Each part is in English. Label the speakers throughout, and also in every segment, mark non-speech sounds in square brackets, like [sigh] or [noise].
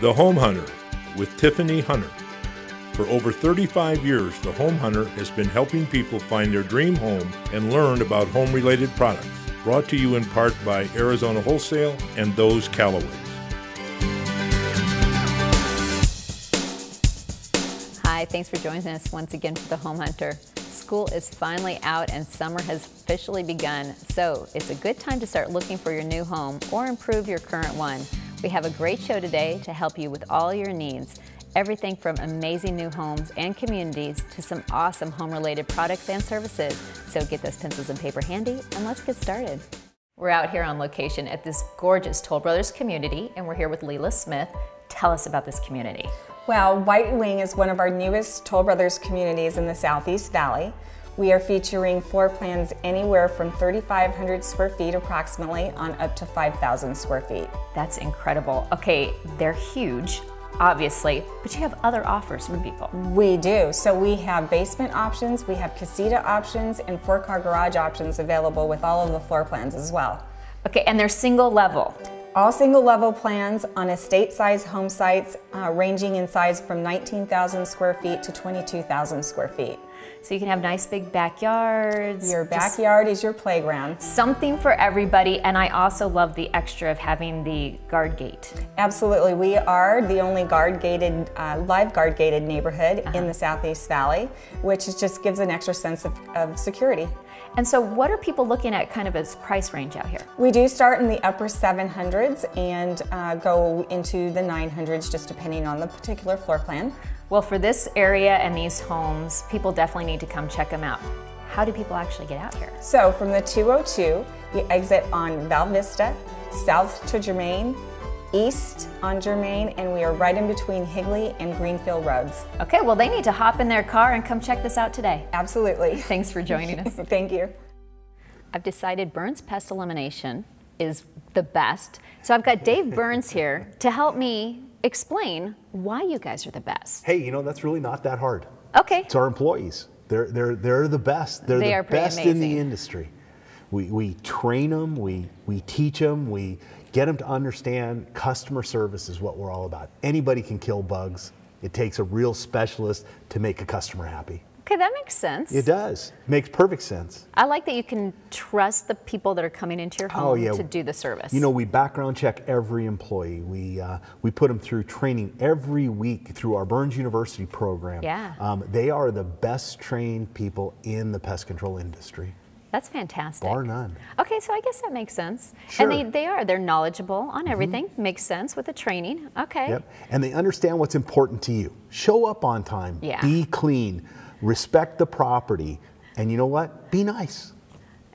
Speaker 1: The Home Hunter with Tiffany Hunter. For over 35 years, The Home Hunter has been helping people find their dream home and learn about home related products. Brought to you in part by Arizona Wholesale and those Callaways.
Speaker 2: Hi, thanks for joining us once again for The Home Hunter. School is finally out and summer has officially begun, so it's a good time to start looking for your new home or improve your current one. We have a great show today to help you with all your needs. Everything from amazing new homes and communities to some awesome home related products and services. So get those pencils and paper handy and let's get started. We're out here on location at this gorgeous Toll Brothers community and we're here with Leila Smith. Tell us about this community.
Speaker 3: Well, White Wing is one of our newest Toll Brothers communities in the Southeast Valley. We are featuring floor plans anywhere from 3,500 square feet approximately on up to 5,000 square feet.
Speaker 2: That's incredible. Okay, they're huge, obviously, but you have other offers for people.
Speaker 3: We do. So we have basement options, we have casita options, and four car garage options available with all of the floor plans as well.
Speaker 2: Okay, and they're single level.
Speaker 3: All single level plans on estate size home sites uh, ranging in size from 19,000 square feet to 22,000 square feet.
Speaker 2: So you can have nice big backyards.
Speaker 3: Your backyard is your playground.
Speaker 2: Something for everybody, and I also love the extra of having the guard gate.
Speaker 3: Absolutely, we are the only guard gated, uh, live guard gated neighborhood uh -huh. in the Southeast Valley, which just gives an extra sense of, of security.
Speaker 2: And so what are people looking at kind of as price range out here?
Speaker 3: We do start in the upper 700s and uh, go into the 900s just depending on the particular floor plan.
Speaker 2: Well, for this area and these homes, people definitely need to come check them out. How do people actually get out here?
Speaker 3: So from the 202, you exit on Val Vista, south to Germann, east on Germann, and we are right in between Higley and Greenfield Roads.
Speaker 2: Okay, well, they need to hop in their car and come check this out today.
Speaker 3: Absolutely. [laughs]
Speaker 2: Thanks for joining us. [laughs]
Speaker 3: Thank you.
Speaker 2: I've decided Burns Pest Elimination is the best. So I've got Dave Burns here to help me explain why you guys are the best.
Speaker 4: Hey, you know, that's really not that hard.
Speaker 2: Okay.
Speaker 4: It's our employees. They're, they're, they're the best. They're
Speaker 2: they
Speaker 4: the best
Speaker 2: amazing.
Speaker 4: in the industry. We, we train them, we, we teach them, we get them to understand customer service is what we're all about. Anybody can kill bugs. It takes a real specialist to make a customer happy.
Speaker 2: Okay, that makes sense.
Speaker 4: It does. Makes perfect sense.
Speaker 2: I like that you can trust the people that are coming into your home oh, yeah. to do the service.
Speaker 4: You know, we background check every employee. We uh, we put them through training every week through our Burns University program.
Speaker 2: Yeah.
Speaker 4: Um, they are the best trained people in the pest control industry.
Speaker 2: That's fantastic.
Speaker 4: Bar none.
Speaker 2: Okay, so I guess that makes sense.
Speaker 4: Sure.
Speaker 2: And they, they are, they're knowledgeable on mm-hmm. everything. Mm -hmm. Makes sense with the training. Okay.
Speaker 4: Yep. And they understand what's important to you. Show up on time.
Speaker 2: Yeah.
Speaker 4: Be clean respect the property, and you know what? Be nice.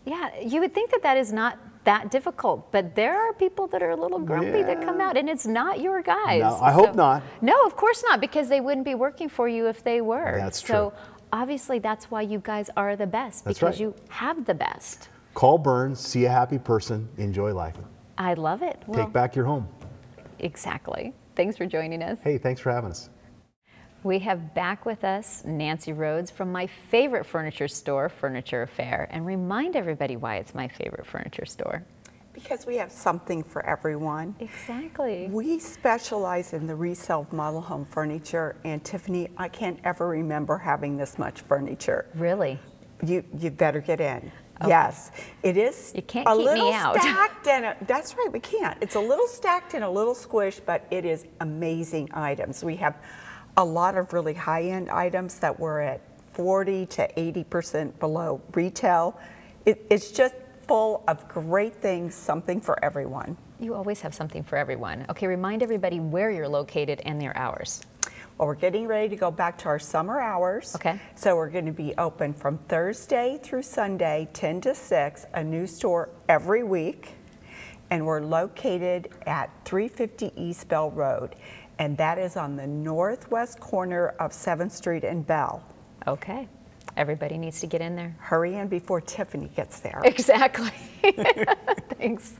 Speaker 2: Yeah, you would think that that is not that difficult, but there are people that are a little grumpy yeah. that come out, and it's not your guys.
Speaker 4: No, I so, hope not.
Speaker 2: No, of course not, because they wouldn't be working for you if they were.
Speaker 4: That's true.
Speaker 2: So obviously, that's why you guys are the best
Speaker 4: that's
Speaker 2: because
Speaker 4: right.
Speaker 2: you have the best.
Speaker 4: Call Burns, see a happy person, enjoy life.
Speaker 2: I love it.
Speaker 4: Well, Take back your home.
Speaker 2: Exactly. Thanks for joining us.
Speaker 4: Hey, thanks for having us.
Speaker 2: We have back with us Nancy Rhodes from my favorite furniture store, Furniture Affair, and remind everybody why it's my favorite furniture store.
Speaker 5: Because we have something for everyone.
Speaker 2: Exactly.
Speaker 5: We specialize in the resale model home furniture, and Tiffany, I can't ever remember having this much furniture.
Speaker 2: Really?
Speaker 5: You you better get in. Okay. Yes, it is.
Speaker 2: You can't
Speaker 5: a
Speaker 2: keep
Speaker 5: little
Speaker 2: me out. [laughs]
Speaker 5: stacked and a, that's right. We can't. It's a little stacked and a little squished, but it is amazing items. We have a lot of really high-end items that were at 40 to 80% below retail. It, it's just full of great things, something for everyone.
Speaker 2: You always have something for everyone. Okay, remind everybody where you're located and their hours.
Speaker 5: Well, we're getting ready to go back to our summer hours.
Speaker 2: Okay.
Speaker 5: So we're going to be open from Thursday through Sunday, 10 to 6, a new store every week. And we're located at 350 East Bell Road and that is on the northwest corner of 7th Street and Bell.
Speaker 2: Okay. Everybody needs to get in there.
Speaker 5: Hurry in before Tiffany gets there. [laughs]
Speaker 2: Exactly. [laughs] Thanks.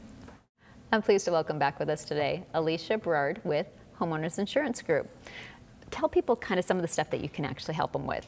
Speaker 2: I'm pleased to welcome back with us today Alicia Berard with Homeowners Insurance Group. Tell people kind of some of the stuff that you can actually help them with.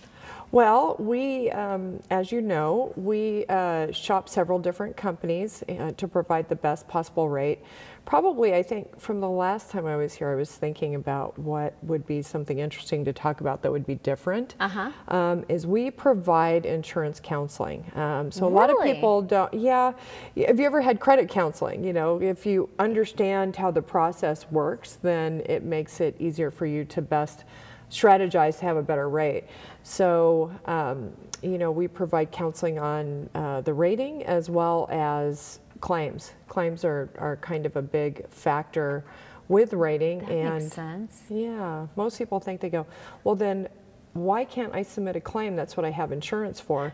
Speaker 6: Well, we, um, as you know, we uh, shop several different companies uh, to provide the best possible rate. Probably, I think, from the last time I was here, I was thinking about what would be something interesting to talk about that would be different.
Speaker 2: Uh-huh.
Speaker 6: Um, is we provide insurance counseling. Um, so a lot of people don't. Yeah. Have you ever had credit counseling? You know, if you understand how the process works, then it makes it easier for you to best strategize to have a better rate. So, um, you know, we provide counseling on uh, the rating as well as claims. Claims are, are kind of a big factor with rating.
Speaker 2: That
Speaker 6: and
Speaker 2: makes sense.
Speaker 6: yeah, most people think they go, well, then why can't I submit a claim? That's what I have insurance for.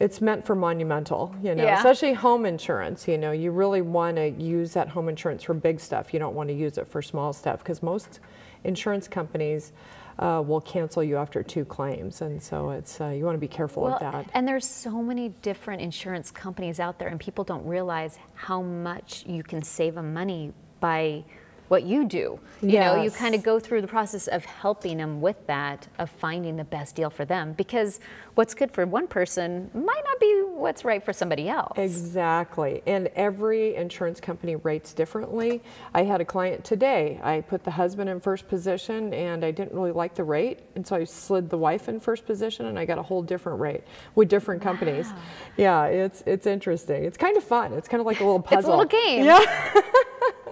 Speaker 6: It's meant for monumental, you know,
Speaker 2: Yeah.
Speaker 6: especially home insurance. You know, you really want to use that home insurance for big stuff. You don't want to use it for small stuff because most insurance companies uh, will cancel you after two claims, and so it's uh, you want to be careful of that.
Speaker 2: And there's so many different insurance companies out there, and people don't realize how much you can save them money by what you do. You know, you kind of go through the process of helping them with that, of finding the best deal for them, because what's good for one person might not be what's right for somebody else.
Speaker 6: Exactly. And every insurance company rates differently. I had a client today. I put the husband in first position and I didn't really like the rate. And so I slid the wife in first position and I got a whole different rate with different companies. Yeah, it's it's interesting. It's kind of fun. It's kind of like a little puzzle. [laughs]
Speaker 2: It's a little game.
Speaker 6: Yeah. [laughs]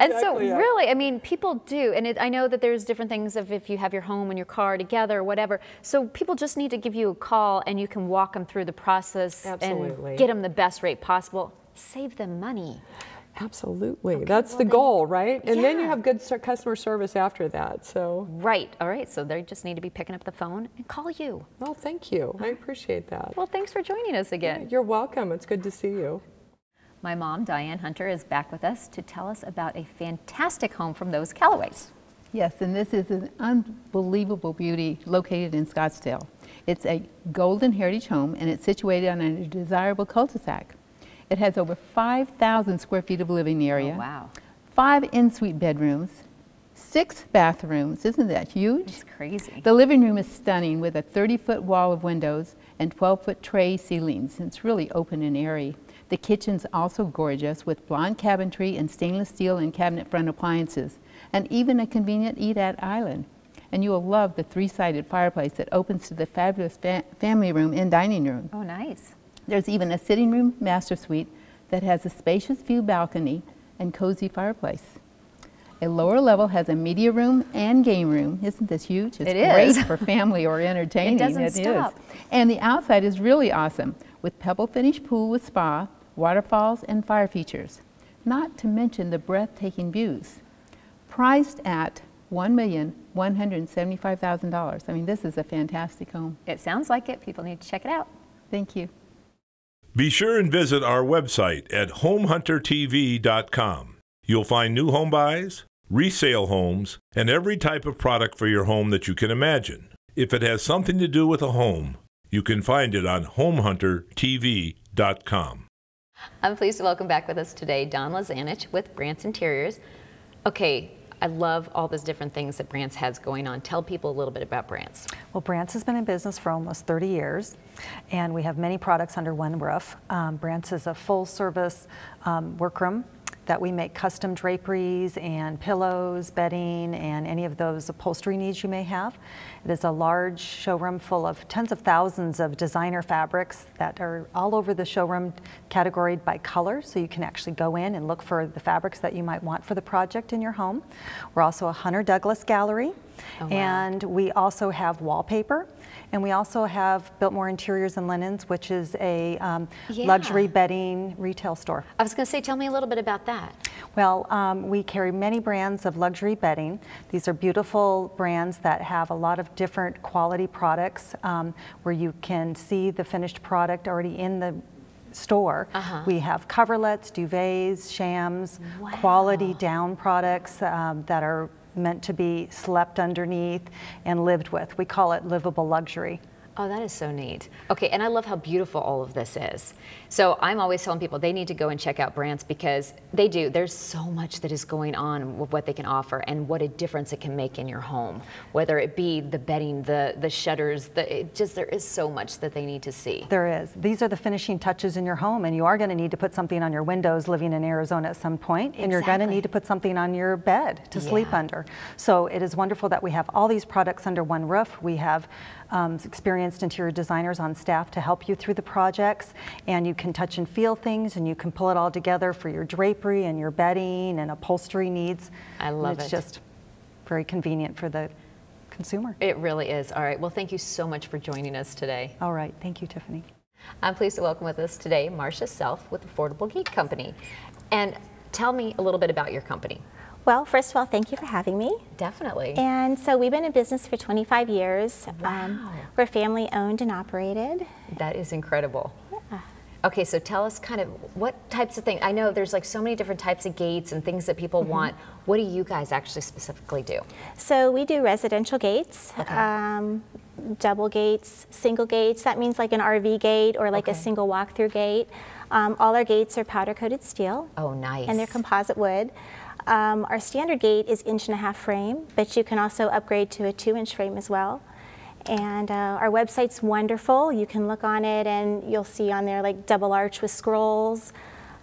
Speaker 2: And so,
Speaker 6: it.
Speaker 2: really, I mean, people do, and it, I know that there's different things of if you have your home and your car together whatever. So people just need to give you a call, and you can walk them through the process
Speaker 6: Absolutely.
Speaker 2: and get them the best rate possible. Save them money.
Speaker 6: Absolutely. That's
Speaker 2: well
Speaker 6: the
Speaker 2: then-
Speaker 6: goal, right? And then you have good customer service after that. So,
Speaker 2: Right. All right. So they just need to be picking up the phone and call you.
Speaker 6: well, thank you. I appreciate that.
Speaker 2: Well, thanks for joining us again.
Speaker 6: You're welcome. It's good to see you.
Speaker 2: My mom, Diane Hunter, is back with us to tell us about a fantastic home from those Callaways.
Speaker 7: Yes, and this is an unbelievable beauty located in Scottsdale. It's a golden heritage home and it's situated on a desirable cul-de-sac. It has over 5,000 square feet of living oh, area.
Speaker 2: Oh, wow.
Speaker 7: Five in-suite bedrooms, six bathrooms. Isn't that huge?
Speaker 2: It's crazy.
Speaker 7: The living room is stunning with a 30-foot wall of windows and 12-foot tray ceilings. It's really open and airy. The kitchen's also gorgeous with blonde cabinetry and stainless steel and cabinet front appliances, and even a convenient eat-at island. And you will love the three-sided fireplace that opens to the fabulous fa- family room and dining room.
Speaker 2: Oh, nice.
Speaker 7: There's even a sitting room master suite that has a spacious view balcony and cozy fireplace. A lower level has a media room and game room. Isn't this huge? It's
Speaker 2: It
Speaker 7: great
Speaker 2: is.
Speaker 7: for [laughs] family or entertaining.
Speaker 2: it doesn't
Speaker 7: It is.
Speaker 2: stop.
Speaker 7: And the outside is really awesome with pebble finish pool with spa, waterfalls, and fire features. Not to mention the breathtaking views. Priced at $1,175,000. I mean, this is a fantastic home.
Speaker 2: It sounds like it. People need to check it out.
Speaker 7: Thank you.
Speaker 1: Be sure and visit our website at homehuntertv.com. You'll find new home buys, resale homes, and every type of product for your home that you can imagine. If it has something to do with a home, you can find it on homehuntertv.com.
Speaker 2: I'm pleased to welcome back with us today Don Lazanich with Brant's Interiors. Okay, I love all those different things that Brant's has going on. Tell people a little bit about Brant's.
Speaker 8: Well, Brant's has been in business for almost 30 years, and we have many products under one roof. Um, Brant's is a full-service um, workroom that we make custom draperies and pillows, bedding, and any of those upholstery needs you may have. It is a large showroom full of tens of thousands of designer fabrics that are all over the showroom categorized by color, so you can actually go in and look for the fabrics that you might want for the project in your home. We're also a Hunter Douglas gallery,
Speaker 2: Oh, wow.
Speaker 8: and we also have wallpaper, and we also have Biltmore Interiors and Linens, which is a um,
Speaker 2: Yeah.
Speaker 8: luxury bedding retail store.
Speaker 2: I was going to say, tell me a little bit about that.
Speaker 8: Well, um, we carry many brands of luxury bedding. These are beautiful brands that have a lot of different quality products um, where you can see the finished product already in the store.
Speaker 2: Uh-huh.
Speaker 8: We have coverlets, duvets, shams, quality down products um, that are meant to be slept underneath and lived with. We call it livable luxury.
Speaker 2: Oh, that is so neat. Okay, and I love how beautiful all of this is. So I'm always telling people they need to go and check out Brant's because they do. There's so much that is going on with what they can offer and what a difference it can make in your home. Whether it be the bedding, the the shutters, the it just there is so much that they need to see.
Speaker 8: There is. These are the finishing touches in your home, and you are going to need to put something on your windows living in Arizona at some point, and you're going to need to put something on your bed to sleep under. So it is wonderful that we have all these products under one roof. We have um, experienced interior designers on staff to help you through the projects, and you can touch and feel things, and you can pull it all together for your drapery and your bedding and upholstery needs.
Speaker 2: I love
Speaker 8: it's
Speaker 2: it.
Speaker 8: It's just very convenient for the consumer.
Speaker 2: It really is. All right. Well, thank you so much for joining us today.
Speaker 8: All right, thank you, Tiffany.
Speaker 2: I'm pleased to welcome with us today Marcia Self with Affordable Gate Company. And tell me a little bit about your company.
Speaker 9: Well, first of all, thank you for having me.
Speaker 2: Definitely.
Speaker 9: And so we've been in business for 25 years. Um,
Speaker 2: Wow.
Speaker 9: we're family owned and operated.
Speaker 2: That is incredible. Okay, so tell us kind of what types of things. I know there's like so many different types of gates and things that people want. What do you guys actually specifically do?
Speaker 9: So we do residential gates,
Speaker 2: Okay.
Speaker 9: um, double gates, single gates. That means like an RV gate or like a single walk-through gate. Um, all our gates are powder-coated steel.
Speaker 2: Oh, nice.
Speaker 9: And they're composite wood. Um, our standard gate is inch and a half frame, but you can also upgrade to a two-inch frame as well. And uh, our website's wonderful. You can look on it, and you'll see on there like double arch with scrolls,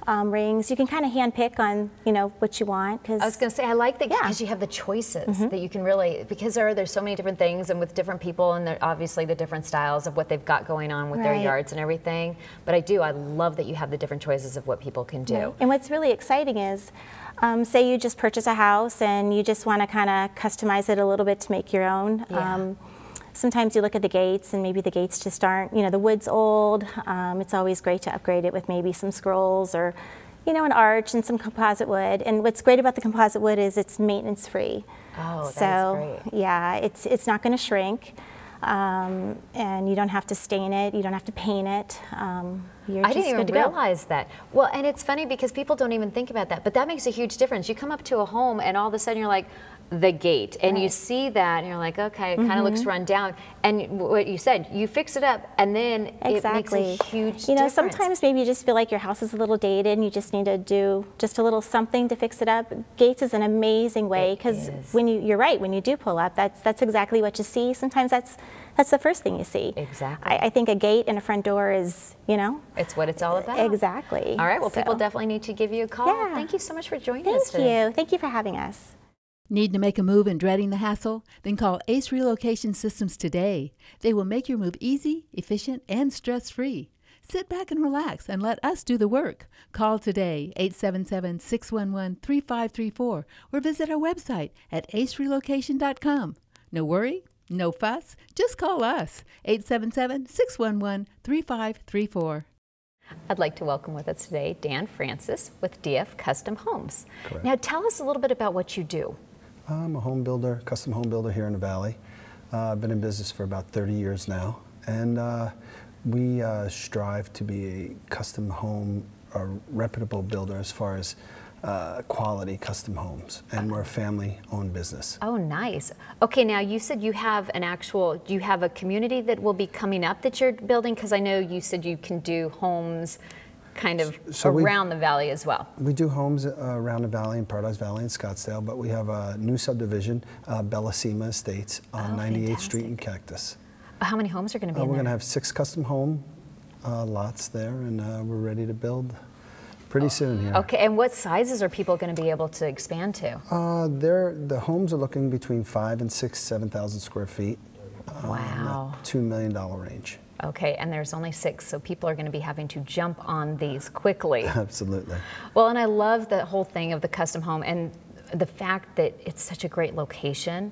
Speaker 9: um, rings. You can kind of hand pick on you know what you want because
Speaker 2: I was going to say I like that
Speaker 9: Yeah.
Speaker 2: because you have the choices that you can really because there are there's so many different things and with different people and obviously the different styles of what they've got going on with their yards and everything. But I do I love that you have the different choices of what people can do.
Speaker 9: And what's really exciting is, um, say you just purchase a house and you just want to kind of customize it a little bit to make your own.
Speaker 2: Yeah.
Speaker 9: Um, sometimes you look at the gates and maybe the gates just aren't, you know, the wood's old. Um, it's always great to upgrade it with maybe some scrolls or, you know, an arch and some composite wood. And what's great about the composite wood is it's maintenance free.
Speaker 2: Oh,
Speaker 9: so, yeah, it's, it's not going to shrink. Um, and you don't have to stain it, you don't have to paint it. Um,
Speaker 2: I
Speaker 9: just
Speaker 2: didn't even
Speaker 9: good to go.
Speaker 2: realize that. Well, and it's funny because people don't even think about that, but that makes a huge difference. You come up to a home and all of a sudden you're like, the gate, and you see that and you're like, okay, it kind of mm-hmm. looks run down. And what you said, you fix it up, and then
Speaker 9: Exactly.
Speaker 2: it makes a huge
Speaker 9: You know,
Speaker 2: difference.
Speaker 9: sometimes maybe you just feel like your house is a little dated and you just need to do just a little something to fix it up. Gates is an amazing way because when you you're right, when you do pull up, that's that's exactly what you see. Sometimes that's that's the first thing you see.
Speaker 2: Exactly.
Speaker 9: I, I think a gate and a front door is, you know,
Speaker 2: It's what it's all about.
Speaker 9: exactly.
Speaker 2: All right, well, people definitely need to give you a call.
Speaker 9: Yeah.
Speaker 2: Thank you so much for joining us today.
Speaker 9: Thank you. Thank you for having us.
Speaker 7: Need to make a move and dreading the hassle? Then call Ace Relocation Systems today. They will make your move easy, efficient, and stress free. Sit back and relax and let us do the work. Call today 877 611 3534 or visit our website at acerelocation.com. No worry, no fuss, just call us 877 611 3534.
Speaker 2: I'd like to welcome with us today Dan Francis with DF Custom Homes. Now, tell us a little bit about what you do.
Speaker 10: I'm a home builder, custom home builder here in the Valley. Uh, I've been in business for about 30 years now, and uh, we uh, strive to be a custom home, a reputable builder as far as uh, quality custom homes, and we're a family-owned business.
Speaker 2: Oh, nice. Okay, now you said you have an actual, do you have a community that will be coming up that you're building? Because I know you said you can do homes kind of
Speaker 10: So we-
Speaker 2: around the valley as well.
Speaker 10: We do homes uh, around the valley in Paradise Valley and Scottsdale, but we have a new subdivision, uh, Estates on
Speaker 2: Oh,
Speaker 10: 98th Street in Cactus.
Speaker 2: How many homes are going to be
Speaker 10: Uh, we're going to have six custom home uh, lots there, and uh, we're ready to build pretty soon here.
Speaker 2: Okay, and what sizes are people going to be able to expand to?
Speaker 10: Uh, they're, the homes are looking between five and six, 7,000 square feet. uh,
Speaker 2: Wow.
Speaker 10: that $2 million range.
Speaker 2: Okay, and there's only six, so people are going to be having to jump on these quickly. [laughs]
Speaker 10: Absolutely.
Speaker 2: Well, and I love the whole thing of the custom home and the fact that it's such a great location.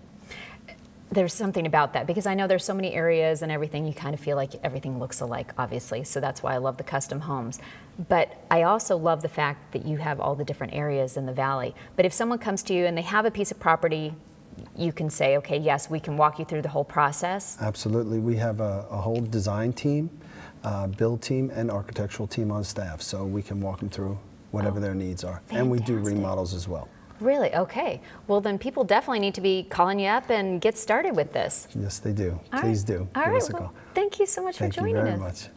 Speaker 2: There's something about that because I know there's so many areas and everything, you kind of feel like everything looks alike, obviously. So that's why I love the custom homes. But I also love the fact that you have all the different areas in the valley. But if someone comes to you and they have a piece of property, you can say, okay, yes, we can walk you through the whole process.
Speaker 10: Absolutely. We have a, a whole design team, uh, build team, and architectural team on staff, so we can walk them through whatever their needs are. And we do remodels as well.
Speaker 2: Really? Okay. Well, then people definitely need to be calling you up and get started with this.
Speaker 10: Yes, they do.
Speaker 2: All
Speaker 10: Please
Speaker 2: right.
Speaker 10: do.
Speaker 2: All
Speaker 10: Give
Speaker 2: right.
Speaker 10: us a
Speaker 2: Well,
Speaker 10: call.
Speaker 2: thank you so much
Speaker 10: Thank
Speaker 2: for
Speaker 10: you
Speaker 2: joining
Speaker 10: very
Speaker 2: us.
Speaker 10: much.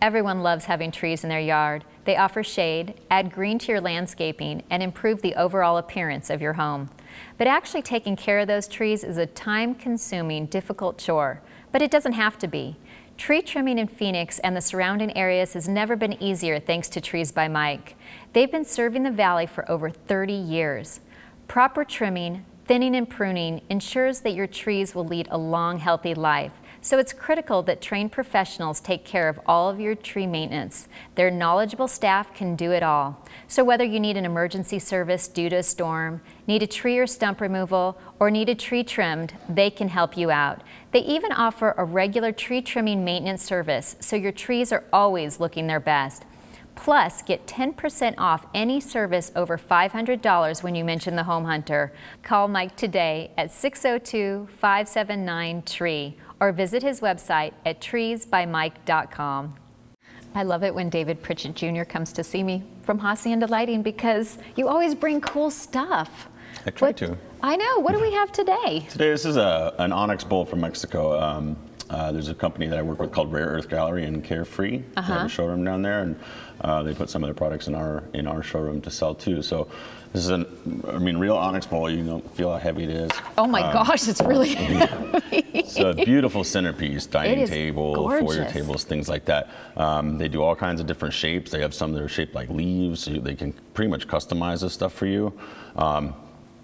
Speaker 2: Everyone loves having trees in their yard. They offer shade, add green to your landscaping, and improve the overall appearance of your home. But actually taking care of those trees is a time-consuming, difficult chore. But it doesn't have to be. Tree trimming in Phoenix and the surrounding areas has never been easier thanks to Trees by Mike. They've been serving the valley for over 30 years. Proper trimming, thinning and pruning ensures that your trees will lead a long, healthy life. So it's critical that trained professionals take care of all of your tree maintenance. Their knowledgeable staff can do it all. So whether you need an emergency service due to a storm, need a tree or stump removal, or need a tree trimmed, they can help you out. They even offer a regular tree trimming maintenance service, so your trees are always looking their best. Plus, get 10% off any service over $500 when you mention the Home Hunter. Call Mike today at 602 579 TREE or visit his website at treesbymike.com. I love it when David Pritchett Jr. comes to see me from Hacienda Lighting because you always bring cool stuff.
Speaker 11: I try
Speaker 2: What-
Speaker 11: to.
Speaker 2: I know. What do we have today? [laughs]
Speaker 11: Today, this is a, an onyx bowl from Mexico. Um, uh, there's a company that I work with called Rare Earth Gallery and Carefree. They
Speaker 2: Uh-huh.
Speaker 11: have a showroom down there, and uh, they put some of their products in our in our showroom to sell too. So this is an, I mean, real onyx bowl. You don't feel how heavy it is.
Speaker 2: Oh my
Speaker 11: Um,
Speaker 2: gosh, it's really [laughs]
Speaker 11: It's a beautiful centerpiece, dining table, foyer tables, things like that. Um, they do all kinds of different shapes. They have some that are shaped like leaves. So you- they can pretty much customize this stuff for you. Um,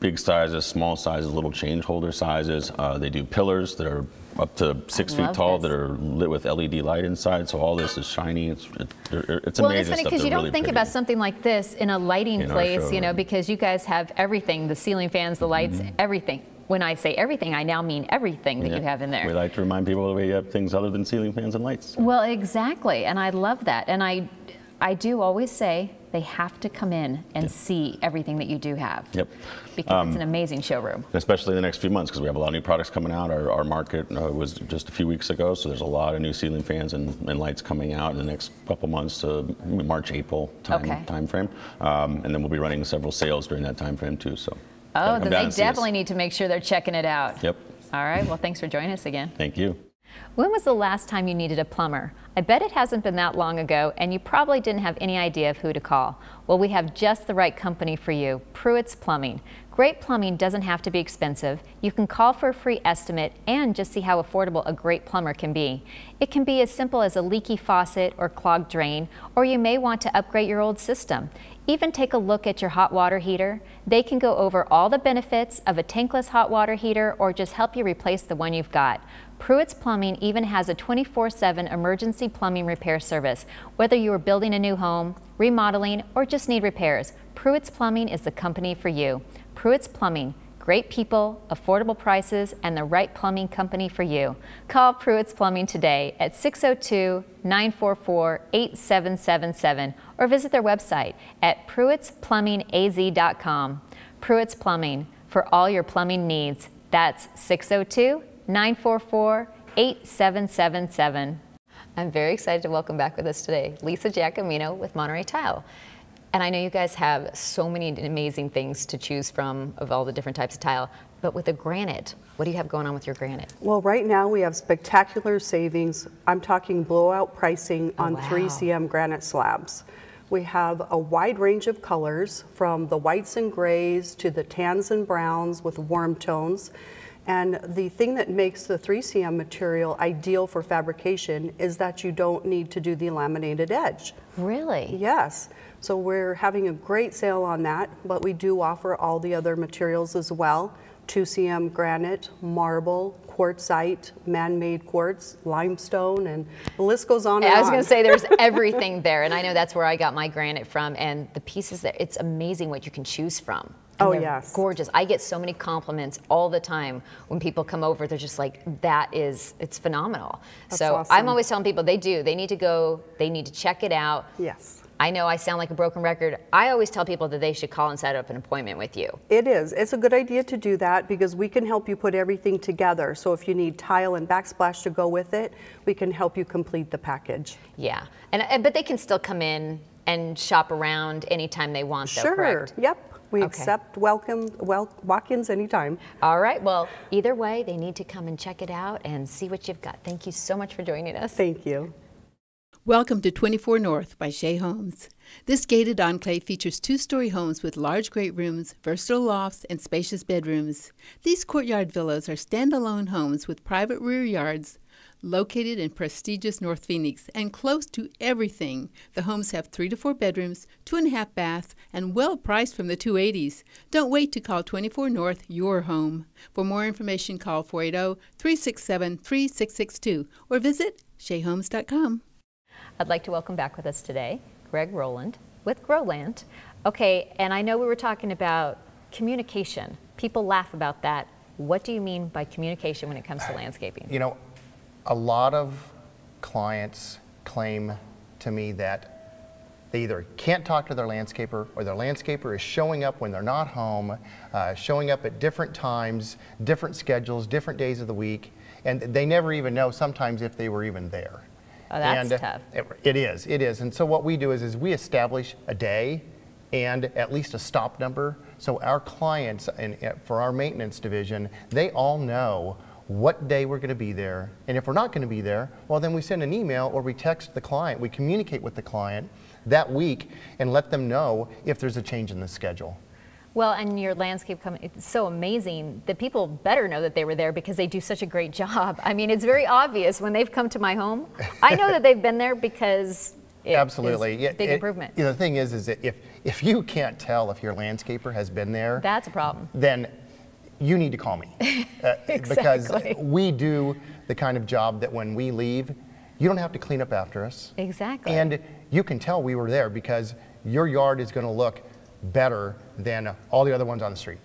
Speaker 11: big sizes, small sizes, little change holder sizes. Uh, they do pillars that are up to six feet tall
Speaker 2: this.
Speaker 11: that are lit with LED light inside. So all this is shiny. It's it, it's
Speaker 2: well,
Speaker 11: amazing
Speaker 2: it's funny because you don't
Speaker 11: really
Speaker 2: think
Speaker 11: pretty.
Speaker 2: about something like this in a lighting
Speaker 11: In
Speaker 2: place, you know, because you guys have everything the ceiling fans, the lights,
Speaker 11: Mm-hmm.
Speaker 2: everything. When I say everything, I now mean everything that
Speaker 11: Yeah.
Speaker 2: you have in there.
Speaker 11: We like to remind people that we have things other than ceiling fans and lights.
Speaker 2: Well, exactly, and I love that. And I, I do always say they have to come in and see everything that you do have.
Speaker 11: Yep.
Speaker 2: Because
Speaker 11: Um,
Speaker 2: it's an amazing showroom.
Speaker 11: especially in the next few months because we have a lot of new products coming out. Our, our market uh, was just a few weeks ago, so there's a lot of new ceiling fans and, and lights coming out in the next couple months to March, April time,
Speaker 2: Okay.
Speaker 11: time frame. Um, and then we'll be running several sales during that time frame too. So.
Speaker 2: Oh, then they
Speaker 11: and see us.
Speaker 2: definitely need to make sure they're checking it out.
Speaker 11: Yep.
Speaker 2: All right. Well, thanks for joining us again.
Speaker 11: Thank you.
Speaker 2: When was the last time you needed a plumber? I bet it hasn't been that long ago, and you probably didn't have any idea of who to call. Well, we have just the right company for you Pruitt's Plumbing. Great plumbing doesn't have to be expensive. You can call for a free estimate and just see how affordable a great plumber can be. It can be as simple as a leaky faucet or clogged drain, or you may want to upgrade your old system. Even take a look at your hot water heater. They can go over all the benefits of a tankless hot water heater or just help you replace the one you've got. Pruitt's Plumbing even has a 24 7 emergency plumbing repair service. Whether you are building a new home, remodeling, or just need repairs, Pruitt's Plumbing is the company for you. Pruitt's Plumbing, great people, affordable prices, and the right plumbing company for you. Call Pruitt's Plumbing today at 602 944 8777 or visit their website at pruittsplumbingaz.com. Pruitt's Plumbing, for all your plumbing needs. That's 602 944 8777. I'm very excited to welcome back with us today Lisa Giacomino with Monterey Tile. And I know you guys have so many amazing things to choose from of all the different types of tile, but with the granite, what do you have going on with your granite?
Speaker 12: Well, right now we have spectacular savings. I'm talking blowout pricing oh, on
Speaker 2: wow.
Speaker 12: 3CM granite slabs. We have a wide range of colors from the whites and grays to the tans and browns with warm tones. And the thing that makes the 3CM material ideal for fabrication is that you don't need to do the laminated edge.
Speaker 2: Really?
Speaker 12: Yes. So we're having a great sale on that, but we do offer all the other materials as well. 2CM granite, marble, quartzite, man-made quartz, limestone, and the list goes on and on.
Speaker 2: I was going to say there's [laughs] everything there, and I know that's where I got my granite from. And the pieces there, it's amazing what you can choose from. And
Speaker 12: Oh, yes.
Speaker 2: gorgeous. I get so many compliments all the time when people come over. They're just like, "That is, it's phenomenal."
Speaker 12: That's
Speaker 2: so
Speaker 12: awesome.
Speaker 2: I'm always telling people they do. They need to go. They need to check it out.
Speaker 12: Yes.
Speaker 2: I know I sound like a broken record. I always tell people that they should call and set up an appointment with you.
Speaker 12: It is. It's a good idea to do that because we can help you put everything together. So if you need tile and backsplash to go with it, we can help you complete the package.
Speaker 2: Yeah, and, and but they can still come in and shop around anytime they want. Though,
Speaker 12: sure.
Speaker 2: correct?
Speaker 12: Yep. We
Speaker 2: Okay.
Speaker 12: accept welcome, well, walk-ins anytime.
Speaker 2: All right. Well, either way, they need to come and check it out and see what you've got. Thank you so much for joining us.
Speaker 12: Thank you.
Speaker 7: Welcome to 24 North by Shea Homes. This gated enclave features two story homes with large great rooms, versatile lofts, and spacious bedrooms. These courtyard villas are standalone homes with private rear yards located in prestigious North Phoenix and close to everything. The homes have three to four bedrooms, two and a half baths, and well priced from the 280s. Don't wait to call 24 North your home. For more information, call 480 367 3662 or visit sheahomes.com.
Speaker 2: I'd like to welcome back with us today Greg Rowland with Growland. Okay, and I know we were talking about communication. People laugh about that. What do you mean by communication when it comes to landscaping?
Speaker 13: You know, a lot of clients claim to me that they either can't talk to their landscaper or their landscaper is showing up when they're not home, uh, showing up at different times, different schedules, different days of the week, and they never even know sometimes if they were even there.
Speaker 2: Oh, that's
Speaker 13: and, uh,
Speaker 2: tough.
Speaker 13: It, it is, it is. And so what we do is, is we establish a day and at least a stop number. So our clients and uh, for our maintenance division, they all know what day we're going to be there. And if we're not going to be there, well, then we send an email or we text the client. We communicate with the client that week and let them know if there's a change in the schedule.
Speaker 2: Well, and your landscape company, it's so amazing that people better know that they were there because they do such a great [laughs] job. I mean, it's very obvious when they've come to my home. I know that they've been there because
Speaker 13: Absolutely. Yeah,
Speaker 2: big
Speaker 13: it-
Speaker 2: improvement.
Speaker 13: you know, the thing is, is that if, if you can't tell if your landscaper has been there,
Speaker 2: That's a problem.
Speaker 13: then you need to call me. [laughs] Uh, Because we do the kind of job that when we leave, you don't have to clean up after us.
Speaker 2: Exactly.
Speaker 13: And you can tell we were there because your yard is going to look better than all the other ones on the street.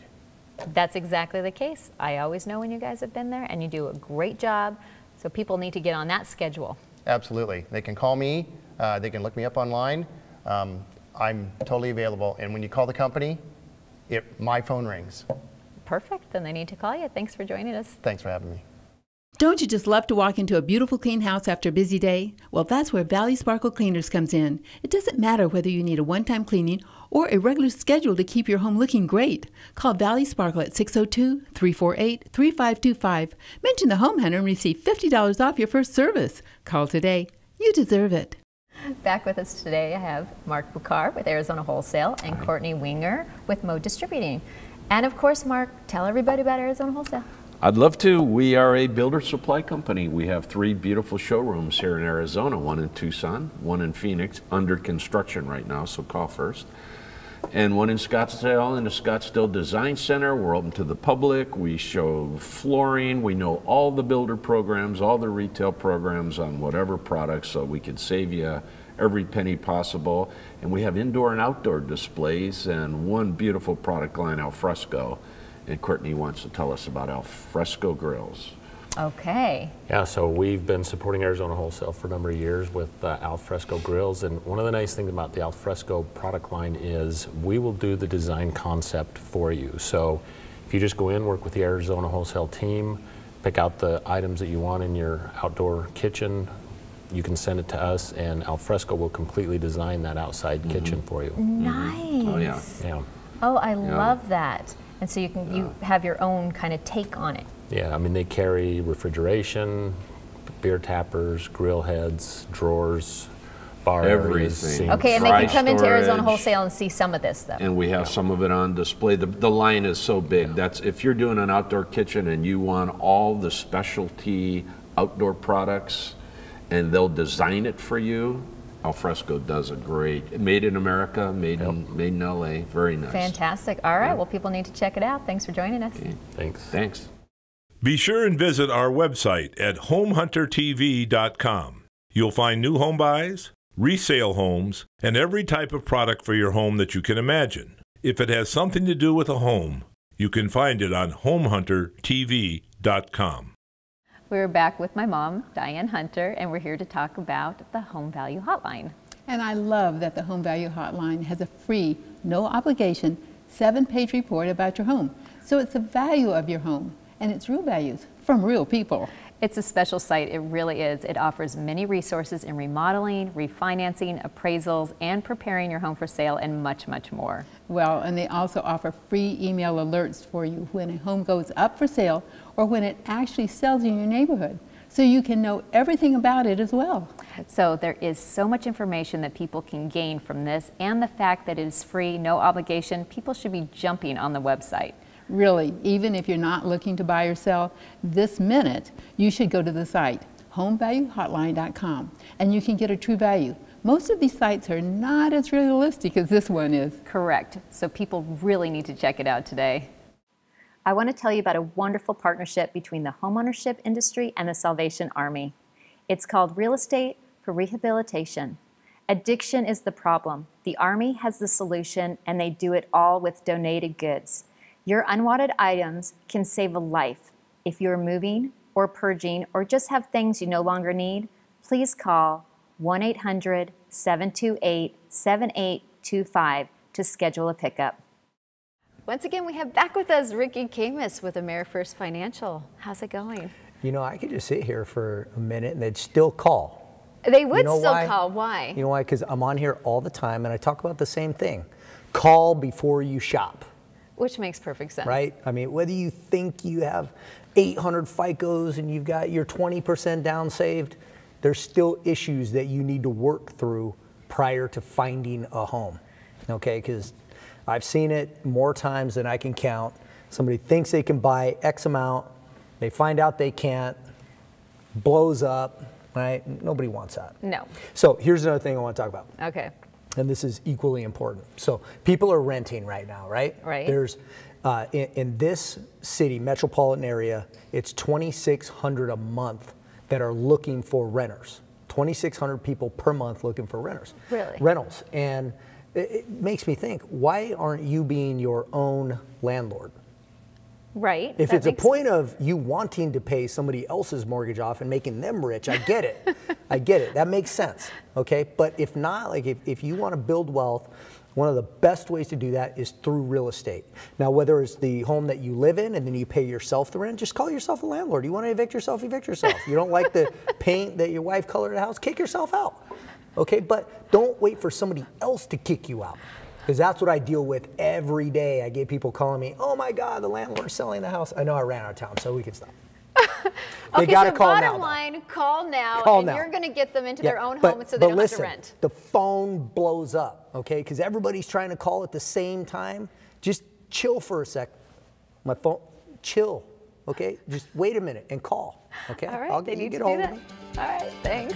Speaker 2: That's exactly the case. I always know when you guys have been there and you do a great job. So people need to get on that schedule.
Speaker 13: Absolutely. They can call me, uh, they can look me up online. Um, I'm totally available. And when you call the company, it, my phone rings.
Speaker 2: Perfect. Then they need to call you. Thanks for joining us.
Speaker 13: Thanks for having me.
Speaker 7: Don't you just love to walk into a beautiful clean house after a busy day? Well, that's where Valley Sparkle Cleaners comes in. It doesn't matter whether you need a one-time cleaning or a regular schedule to keep your home looking great. Call Valley Sparkle at 602-348-3525. Mention the home hunter and receive $50 off your first service. Call today. You deserve it.
Speaker 2: Back with us today, I have Mark Bukar with Arizona Wholesale and Courtney Winger with Mode Distributing. And of course, Mark, tell everybody about Arizona Wholesale.
Speaker 14: I'd love to. We are a builder supply company. We have three beautiful showrooms here in Arizona one in Tucson, one in Phoenix, under construction right now, so call first. And one in Scottsdale in the Scottsdale Design Center. We're open to the public. We show flooring. We know all the builder programs, all the retail programs on whatever products, so we can save you every penny possible. And we have indoor and outdoor displays and one beautiful product line, Alfresco. And Courtney wants to tell us about Alfresco grills.
Speaker 2: Okay.
Speaker 15: Yeah, so we've been supporting Arizona Wholesale for a number of years with uh, Alfresco grills, and one of the nice things about the Alfresco product line is we will do the design concept for you. So if you just go in, work with the Arizona Wholesale team, pick out the items that you want in your outdoor kitchen, you can send it to us, and Alfresco will completely design that outside kitchen for you.
Speaker 2: Nice.
Speaker 15: Oh yeah. Yeah.
Speaker 2: Oh, I
Speaker 15: Yeah.
Speaker 2: love that. And so you can you have your own kind of take on it.
Speaker 15: Yeah, I mean, they carry refrigeration, beer tappers, grill heads, drawers, bar areas,
Speaker 14: Everything.
Speaker 2: Okay, and they can come into Arizona. Wholesale and see some of this stuff.
Speaker 14: And we have some of it on display. The, the line is so big. That's if you're doing an outdoor kitchen and you want all the specialty outdoor products and they'll design it for you. Alfresco does a great, made in America, made in made in LA. Very nice.
Speaker 2: Fantastic. All right. Well, people need to check it out. Thanks for joining us.
Speaker 15: Thanks.
Speaker 14: Thanks.
Speaker 1: Be sure and visit our website at homehuntertv.com. You'll find new home buys, resale homes, and every type of product for your home that you can imagine. If it has something to do with a home, you can find it on homehuntertv.com.
Speaker 2: We're back with my mom, Diane Hunter, and we're here to talk about the Home Value Hotline.
Speaker 7: And I love that the Home Value Hotline has a free, no obligation, seven page report about your home. So it's the value of your home and its real values from real people.
Speaker 2: It's a special site, it really is. It offers many resources in remodeling, refinancing, appraisals, and preparing your home for sale, and much, much more.
Speaker 7: Well, and they also offer free email alerts for you when a home goes up for sale or when it actually sells in your neighborhood. So you can know everything about it as well.
Speaker 2: So there is so much information that people can gain from this and the fact that it is free, no obligation. People should be jumping on the website.
Speaker 7: Really, even if you're not looking to buy or sell this minute, you should go to the site homevaluehotline.com and you can get a true value. Most of these sites are not as realistic as this one is.
Speaker 2: Correct. So people really need to check it out today. I want to tell you about a wonderful partnership between the homeownership industry and the Salvation Army. It's called Real Estate for Rehabilitation. Addiction is the problem. The Army has the solution, and they do it all with donated goods. Your unwanted items can save a life. If you're moving or purging or just have things you no longer need, please call 1 800 728 7825 to schedule a pickup. Once again, we have back with us Ricky Camus with AmeriFirst Financial. How's it going?
Speaker 16: You know, I could just sit here for a minute and they'd still call.
Speaker 2: They would
Speaker 16: You know
Speaker 2: still
Speaker 16: why?
Speaker 2: call. Why?
Speaker 16: You know why? Because I'm on here all the time and I talk about the same thing. Call before you shop,
Speaker 2: Which makes perfect sense.
Speaker 16: right? I mean, whether you think you have 800 FICOs and you've got your 20% down saved, there's still issues that you need to work through prior to finding a home. Okay? Because I've seen it more times than I can count. Somebody thinks they can buy X amount, they find out they can't, blows up, right? Nobody wants that.
Speaker 2: No.
Speaker 16: So here's another thing I want to talk about
Speaker 2: Okay.
Speaker 16: And this is equally important. So people are renting right now, right?
Speaker 2: Right.
Speaker 16: There's uh, in, in this city, metropolitan area, it's 2,600 a month that are looking for renters. 2,600 people per month looking for renters.
Speaker 2: Really?
Speaker 16: Rentals, and it, it makes me think: Why aren't you being your own landlord?
Speaker 2: Right.
Speaker 16: If it's a point of you wanting to pay somebody else's mortgage off and making them rich, I get it. [laughs] I get it. That makes sense. Okay. But if not, like if, if you want to build wealth, one of the best ways to do that is through real estate. Now, whether it's the home that you live in and then you pay yourself the rent, just call yourself a landlord. You want to evict yourself, evict yourself. You don't like the [laughs] paint that your wife colored the house, kick yourself out. Okay. But don't wait for somebody else to kick you out. Because that's what I deal with every day. I get people calling me, oh my God, the landlord's selling the house. I know I ran out of town, so we can stop. [laughs] they
Speaker 2: okay,
Speaker 16: gotta
Speaker 2: so
Speaker 16: call
Speaker 2: bottom
Speaker 16: now. though.
Speaker 2: line, call now,
Speaker 16: Call
Speaker 2: and
Speaker 16: now.
Speaker 2: you're going to get them into
Speaker 16: Yeah,
Speaker 2: their own
Speaker 16: but-
Speaker 2: home so they
Speaker 16: but
Speaker 2: don't
Speaker 16: listen,
Speaker 2: have to rent.
Speaker 16: The phone blows up, okay? Because everybody's trying to call at the same time. Just chill for a sec. My phone, chill, okay? Just wait a minute and call, okay?
Speaker 2: All right,
Speaker 16: I'll
Speaker 2: they
Speaker 16: get, you
Speaker 2: need
Speaker 16: get
Speaker 2: to do that. All right, thanks.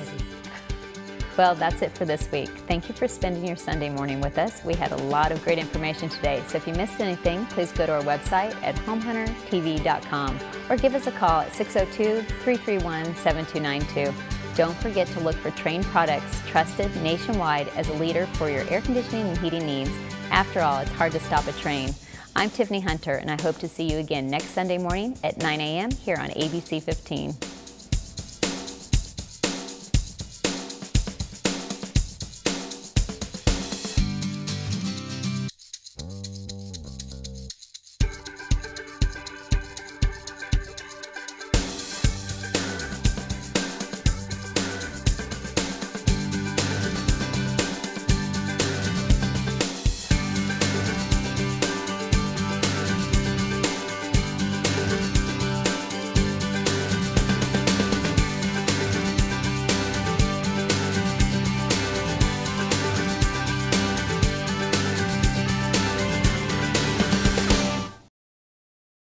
Speaker 2: Well, that's it for this week. Thank you for spending your Sunday morning with us. We had a lot of great information today, so if you missed anything, please go to our website at homehuntertv.com or give us a call at 602 331 7292. Don't forget to look for Trane Products, trusted nationwide as a leader for your air conditioning and heating needs. After all, it's hard to stop a Trane. I'm Tiffany Hunter, and I hope to see you again next Sunday morning at 9 a.m. here on ABC 15.